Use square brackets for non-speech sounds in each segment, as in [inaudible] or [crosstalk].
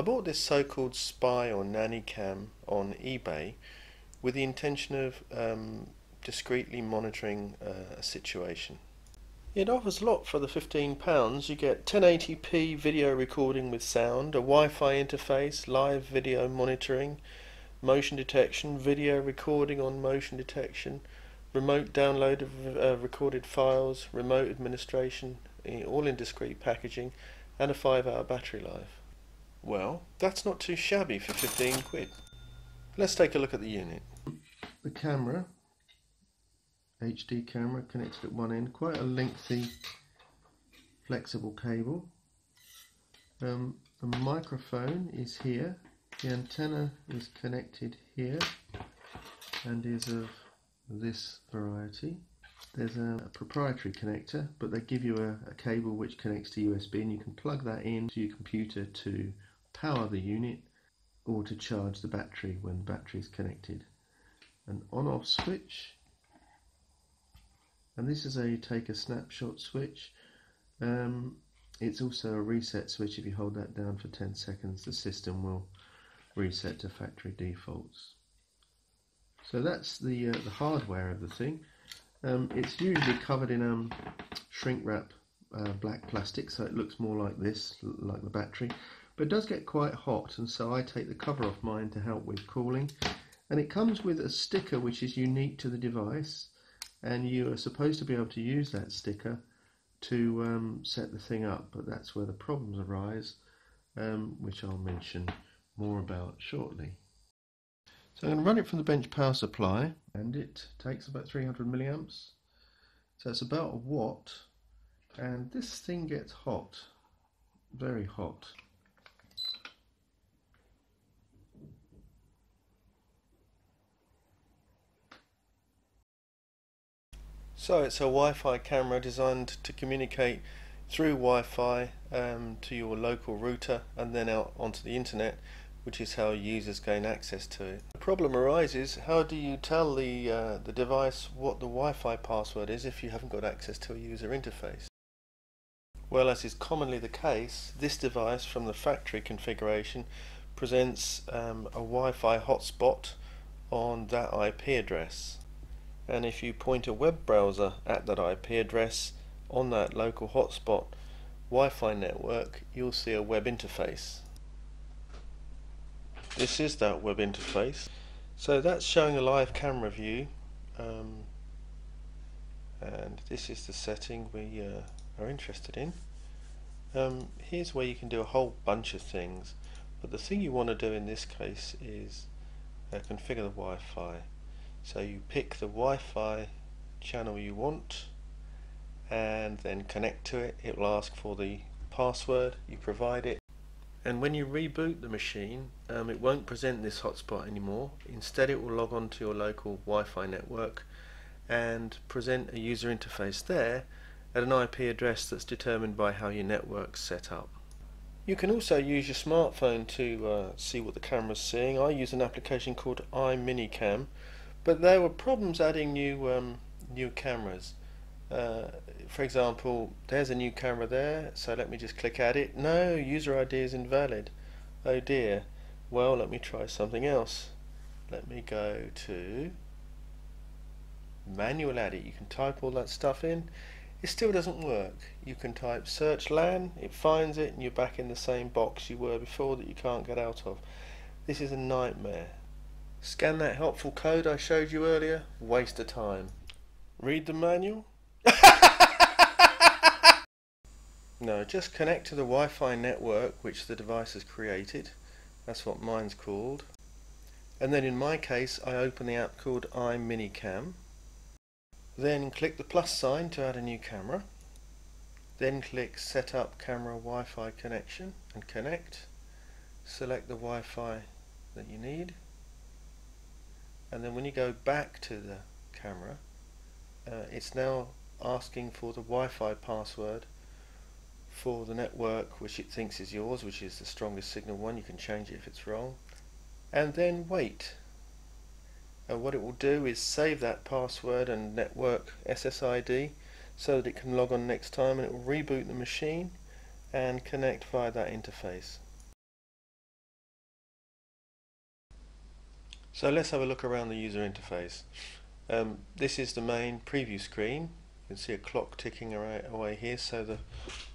I bought this so-called spy or nanny cam on eBay with the intention of um, discreetly monitoring uh, a situation. It offers a lot for the £15. You get 1080p video recording with sound, a Wi-Fi interface, live video monitoring, motion detection, video recording on motion detection, remote download of uh, recorded files, remote administration, all in discreet packaging, and a 5 hour battery life. Well, that's not too shabby for 15 quid. Let's take a look at the unit. The camera, HD camera connected at one end, quite a lengthy flexible cable. Um, the microphone is here, the antenna is connected here and is of this variety. There's a, a proprietary connector, but they give you a, a cable which connects to USB and you can plug that into your computer to power the unit or to charge the battery when the battery is connected. An on-off switch and this is a take a snapshot switch. Um, it's also a reset switch. If you hold that down for 10 seconds the system will reset to factory defaults. So that's the, uh, the hardware of the thing. Um, it's usually covered in um, shrink wrap uh, black plastic so it looks more like this, like the battery. But it does get quite hot and so I take the cover off mine to help with cooling. And it comes with a sticker which is unique to the device and you are supposed to be able to use that sticker to um, set the thing up but that's where the problems arise um, which I'll mention more about shortly. So I'm going to run it from the bench power supply and it takes about 300 milliamps so it's about a watt and this thing gets hot very hot So it's a Wi-Fi camera designed to communicate through Wi-Fi um, to your local router and then out onto the internet which is how users gain access to it. The problem arises, how do you tell the, uh, the device what the Wi-Fi password is if you haven't got access to a user interface? Well, as is commonly the case, this device from the factory configuration presents um, a Wi-Fi hotspot on that IP address and if you point a web browser at that IP address on that local hotspot Wi-Fi network you'll see a web interface. This is that web interface. So that's showing a live camera view um, and this is the setting we uh, are interested in. Um, here's where you can do a whole bunch of things but the thing you want to do in this case is uh, configure the Wi-Fi so you pick the Wi-Fi channel you want and then connect to it. It will ask for the password, you provide it. And when you reboot the machine, um, it won't present this hotspot anymore. Instead it will log on to your local Wi-Fi network and present a user interface there at an IP address that's determined by how your network's set up. You can also use your smartphone to uh, see what the camera's seeing. I use an application called iMiniCam but there were problems adding new um, new cameras. Uh, for example, there's a new camera there, so let me just click add it. No, user ID is invalid. Oh dear. Well, let me try something else. Let me go to manual add it. You can type all that stuff in. It still doesn't work. You can type search LAN, it finds it, and you're back in the same box you were before that you can't get out of. This is a nightmare. Scan that helpful code I showed you earlier. Waste of time. Read the manual? [laughs] no, just connect to the Wi-Fi network which the device has created. That's what mine's called. And then in my case I open the app called iMiniCam. Then click the plus sign to add a new camera. Then click set up camera Wi-Fi connection and connect. Select the Wi-Fi that you need and then when you go back to the camera uh, it's now asking for the Wi-Fi password for the network which it thinks is yours which is the strongest signal one. You can change it if it's wrong. And then wait. And what it will do is save that password and network SSID so that it can log on next time and it will reboot the machine and connect via that interface So let's have a look around the user interface. Um, this is the main preview screen. You can see a clock ticking away here so the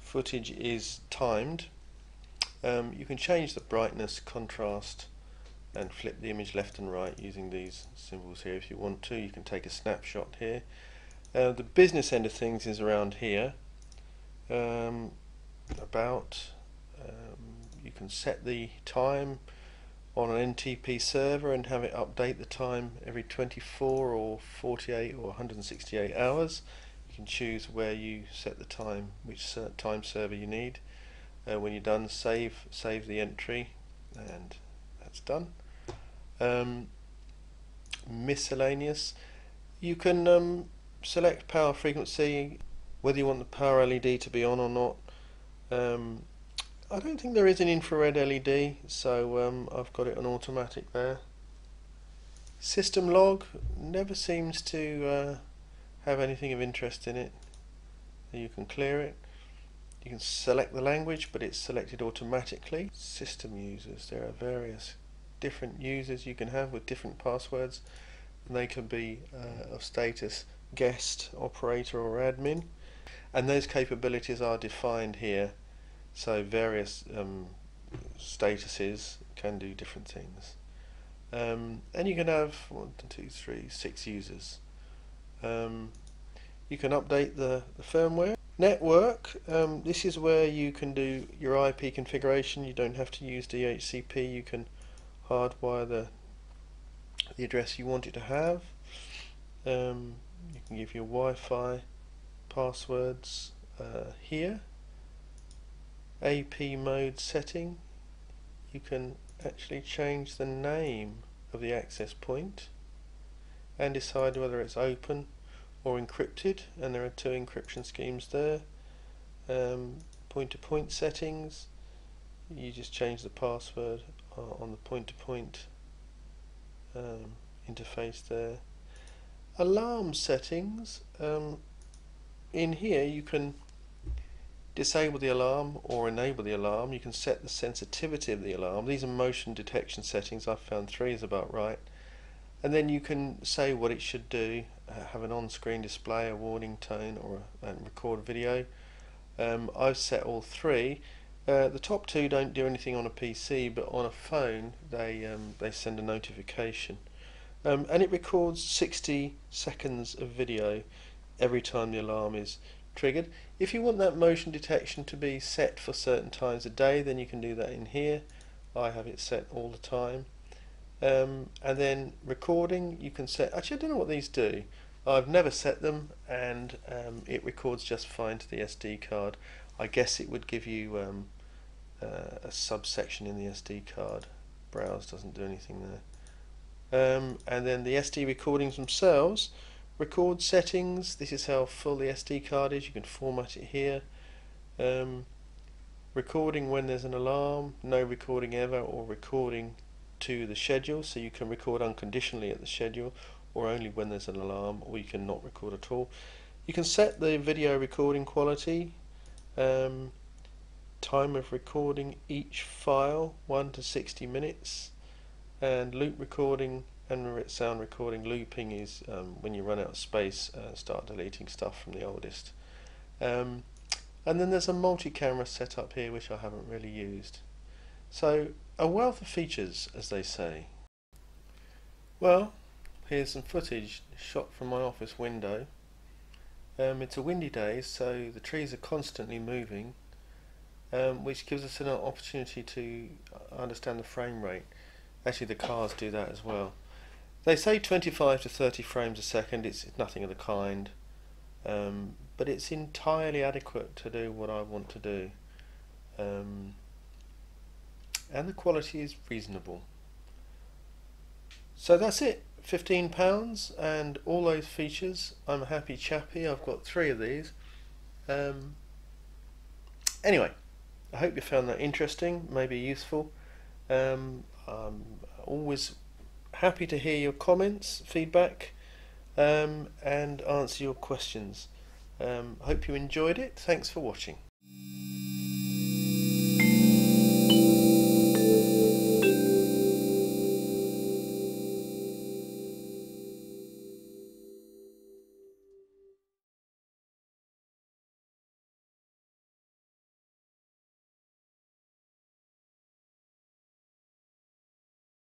footage is timed. Um, you can change the brightness, contrast and flip the image left and right using these symbols here if you want to. You can take a snapshot here. Uh, the business end of things is around here. Um, about, um, you can set the time on an NTP server and have it update the time every 24 or 48 or 168 hours. You can choose where you set the time, which time server you need. Uh, when you're done, save save the entry, and that's done. Um, miscellaneous. You can um, select power frequency, whether you want the power LED to be on or not. Um, I don't think there is an infrared LED, so um, I've got it on automatic there. System log never seems to uh, have anything of interest in it. You can clear it. You can select the language, but it's selected automatically. System users, there are various different users you can have with different passwords. And they can be uh, of status guest, operator or admin. And those capabilities are defined here so various um, statuses can do different things. Um, and you can have one, two, three, six users. Um, you can update the, the firmware. Network, um, this is where you can do your IP configuration. You don't have to use DHCP. You can hardwire the, the address you want it to have. Um, you can give your Wi-Fi passwords uh, here. AP mode setting. You can actually change the name of the access point and decide whether it's open or encrypted and there are two encryption schemes there. Um, point-to-point -point settings. You just change the password uh, on the point-to-point -point, um, interface there. Alarm settings. Um, in here you can disable the alarm or enable the alarm. You can set the sensitivity of the alarm. These are motion detection settings. I've found three is about right. And then you can say what it should do, uh, have an on-screen display, a warning tone, or a, record video. Um, I've set all three. Uh, the top two don't do anything on a PC, but on a phone they um, they send a notification, um, and it records 60 seconds of video every time the alarm is triggered. If you want that motion detection to be set for certain times a day, then you can do that in here. I have it set all the time. Um, and then recording, you can set, actually I don't know what these do. I've never set them and um, it records just fine to the SD card. I guess it would give you um, uh, a subsection in the SD card. Browse doesn't do anything there. Um, and then the SD recordings themselves, record settings. This is how full the SD card is. You can format it here. Um, recording when there's an alarm. No recording ever or recording to the schedule. So you can record unconditionally at the schedule or only when there's an alarm or you can not record at all. You can set the video recording quality um, time of recording each file 1 to 60 minutes and loop recording and sound recording looping is um, when you run out of space uh, start deleting stuff from the oldest. Um, and then there's a multi-camera setup here which I haven't really used. So a wealth of features as they say. Well here's some footage shot from my office window. Um, it's a windy day so the trees are constantly moving um, which gives us an opportunity to understand the frame rate. Actually the cars do that as well they say 25 to 30 frames a second, it's nothing of the kind, um, but it's entirely adequate to do what I want to do. Um, and the quality is reasonable. So that's it, £15 and all those features. I'm a happy chappy, I've got three of these. Um, anyway, I hope you found that interesting, maybe useful. Um, I'm always happy to hear your comments, feedback, um, and answer your questions. Um, hope you enjoyed it. Thanks for watching.